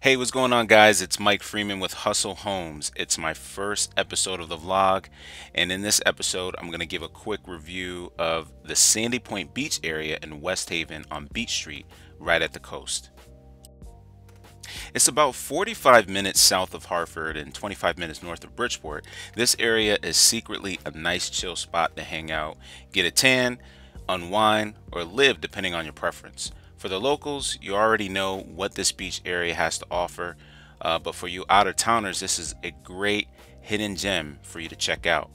Hey, what's going on, guys? It's Mike Freeman with Hustle Homes. It's my first episode of the vlog, and in this episode, I'm going to give a quick review of the Sandy Point Beach area in West Haven on Beach Street, right at the coast. It's about 45 minutes south of Hartford and 25 minutes north of Bridgeport. This area is secretly a nice chill spot to hang out, get a tan, unwind, or live depending on your preference. For the locals, you already know what this beach area has to offer, uh, but for you out of towners, this is a great hidden gem for you to check out.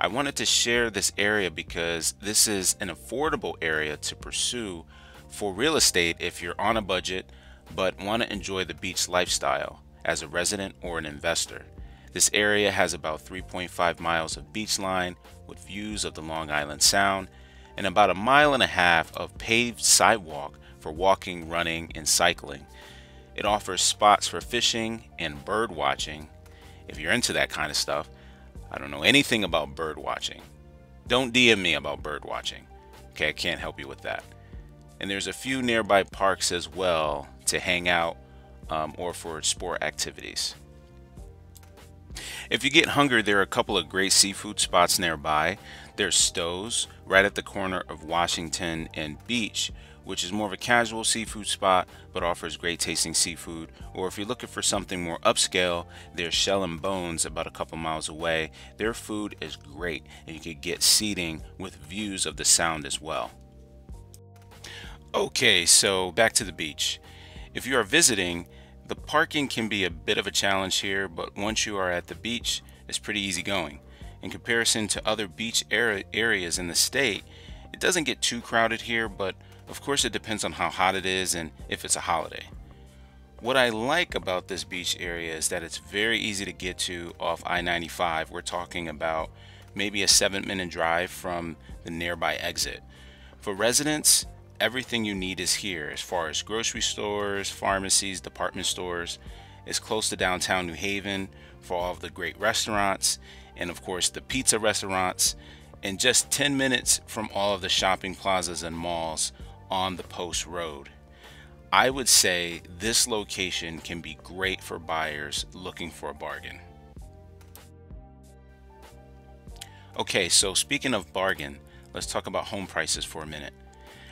I wanted to share this area because this is an affordable area to pursue for real estate if you're on a budget but want to enjoy the beach lifestyle as a resident or an investor. This area has about 3.5 miles of beach line with views of the Long Island Sound and about a mile and a half of paved sidewalk for walking, running, and cycling. It offers spots for fishing and bird watching. If you're into that kind of stuff, I don't know anything about bird watching. Don't DM me about bird watching. Okay, I can't help you with that. And there's a few nearby parks as well to hang out um, or for sport activities. If you get hungry, there are a couple of great seafood spots nearby. There's Stowe's right at the corner of Washington and Beach, which is more of a casual seafood spot but offers great tasting seafood. Or if you're looking for something more upscale, there's Shell and Bones about a couple miles away. Their food is great and you can get seating with views of the sound as well. Okay, so back to the beach. If you are visiting, the parking can be a bit of a challenge here, but once you are at the beach, it's pretty easy going. In comparison to other beach areas in the state, it doesn't get too crowded here, but of course, it depends on how hot it is and if it's a holiday. What I like about this beach area is that it's very easy to get to off I-95. We're talking about maybe a seven minute drive from the nearby exit. For residents, everything you need is here as far as grocery stores, pharmacies, department stores. It's close to downtown New Haven for all of the great restaurants and of course the pizza restaurants and just 10 minutes from all of the shopping plazas and malls on the post road. I would say this location can be great for buyers looking for a bargain. Okay, so speaking of bargain, let's talk about home prices for a minute.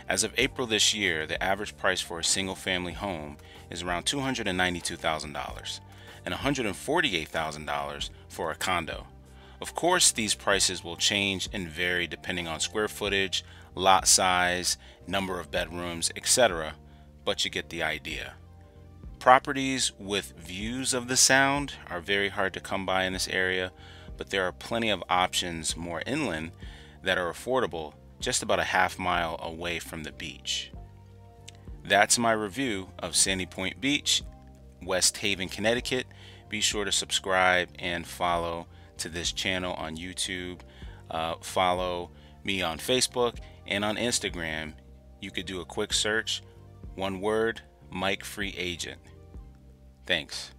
As of April this year, the average price for a single family home is around $292,000 and $148,000 for a condo. Of course, these prices will change and vary depending on square footage, lot size, number of bedrooms, etc., but you get the idea. Properties with views of the sound are very hard to come by in this area, but there are plenty of options more inland that are affordable just about a half mile away from the beach. That's my review of Sandy Point Beach, West Haven, Connecticut. Be sure to subscribe and follow to this channel on YouTube. Uh, follow me on Facebook and on Instagram. You could do a quick search, one word, Mike Free Agent. Thanks.